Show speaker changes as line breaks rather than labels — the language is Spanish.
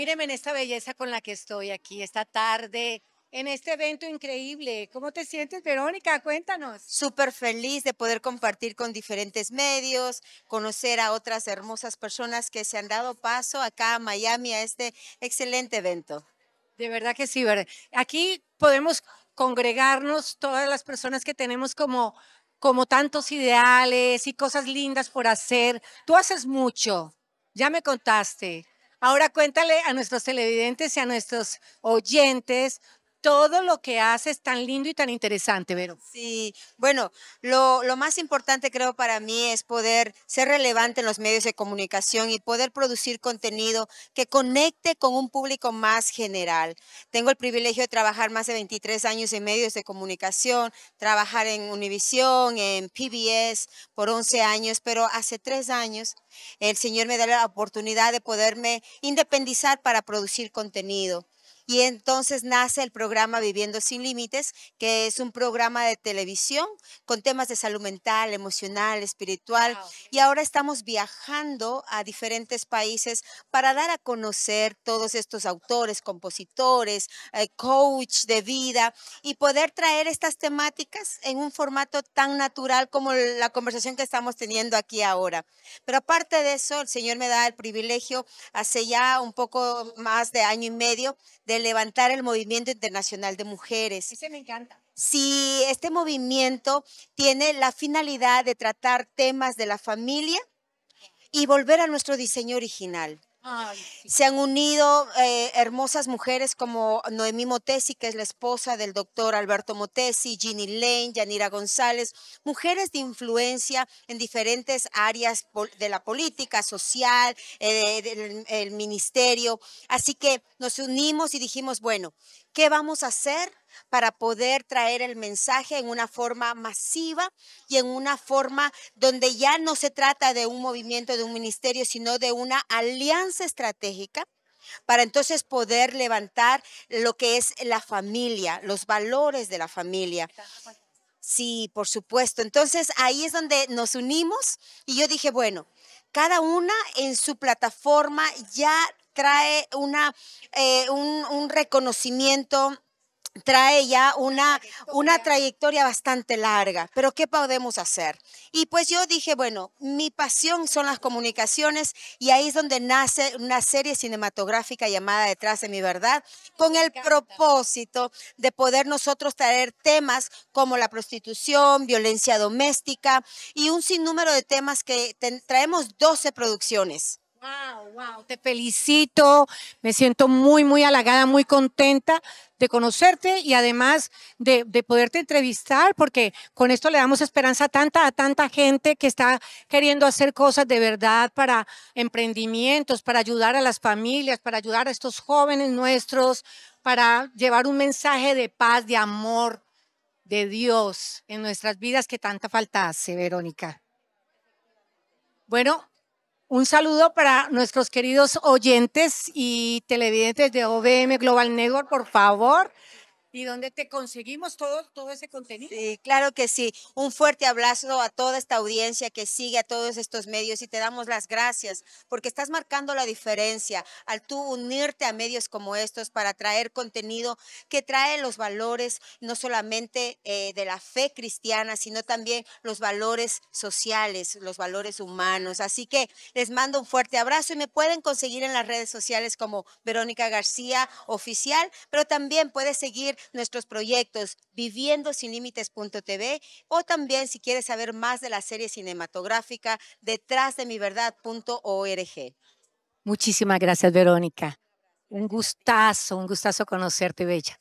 Míreme en esta belleza con la que estoy aquí esta tarde, en este evento increíble. ¿Cómo te sientes, Verónica? Cuéntanos.
Súper feliz de poder compartir con diferentes medios, conocer a otras hermosas personas que se han dado paso acá a Miami a este excelente evento.
De verdad que sí, ¿verdad? Aquí podemos congregarnos todas las personas que tenemos como como tantos ideales y cosas lindas por hacer. Tú haces mucho, ya me contaste. Ahora cuéntale a nuestros televidentes y a nuestros oyentes todo lo que haces tan lindo y tan interesante, Vero.
Sí, bueno, lo, más importante creo para mí es poder ser relevante en los medios de comunicación y poder producir contenido que conecte con un público más general. Tengo el privilegio de trabajar más de 23 años en medios de comunicación, trabajar en Univisión, en PBS por 11 años, pero hace tres años el Señor me da la oportunidad de poderme independizar para producir contenido. Y entonces nace el programa Viviendo sin Límites, que es un programa de televisión con temas de salud mental, emocional, espiritual. Y ahora estamos viajando a diferentes países para dar a conocer todos estos autores, compositores, eh, coach de vida y poder traer estas temáticas en un formato tan natural como la conversación que estamos teniendo aquí ahora. Pero aparte de eso, el Señor me da el privilegio hace ya un poco más de año y medio de levantar el movimiento internacional de mujeres.
Ese me encanta.
Sí, este movimiento tiene la finalidad de tratar temas de la familia y volver a nuestro diseño original. Se han unido eh, hermosas mujeres como Noemí Motesi, que es la esposa del doctor Alberto Motesi, Ginny Lane, Yanira González, mujeres de influencia en diferentes áreas de la política, social, eh, del ministerio. Así que nos unimos y dijimos, bueno, ¿qué vamos a hacer? Para poder traer el mensaje en una forma masiva y en una forma donde ya no se trata de un movimiento, de un ministerio, sino de una alianza estratégica para entonces poder levantar lo que es la familia, los valores de la familia. Sí, por supuesto. Entonces ahí es donde nos unimos y yo dije, bueno, cada una en su plataforma ya trae una, eh, un, un reconocimiento trae ya una, una trayectoria bastante larga, pero ¿qué podemos hacer? Y pues yo dije, bueno, mi pasión son las comunicaciones y ahí es donde nace una serie cinematográfica llamada Detrás de mi verdad, con el propósito de poder nosotros traer temas como la prostitución, violencia doméstica y un sinnúmero de temas que traemos 12 producciones.
Wow, wow, te felicito. Me siento muy, muy halagada, muy contenta de conocerte y además de, de, poderte entrevistar, porque con esto le damos esperanza a tanta, a tanta gente que está queriendo hacer cosas de verdad para emprendimientos, para ayudar a las familias, para ayudar a estos jóvenes nuestros, para llevar un mensaje de paz, de amor, de Dios en nuestras vidas que tanta falta hace, Verónica. Bueno, un saludo para nuestros queridos oyentes y televidentes de OBM Global Network, por favor. ¿Y dónde te conseguimos todo, todo ese contenido?
Sí, claro que sí. Un fuerte abrazo a toda esta audiencia que sigue a todos estos medios y te damos las gracias porque estás marcando la diferencia al tú unirte a medios como estos para traer contenido que trae los valores no solamente eh, de la fe cristiana, sino también los valores sociales, los valores humanos. Así que les mando un fuerte abrazo y me pueden conseguir en las redes sociales como Verónica García Oficial, pero también puedes seguir nuestros proyectos viviendo sin límites.tv o también si quieres saber más de la serie cinematográfica detrás de mi verdad.org.
Muchísimas gracias, Verónica. Un gustazo, un gustazo conocerte, Bella.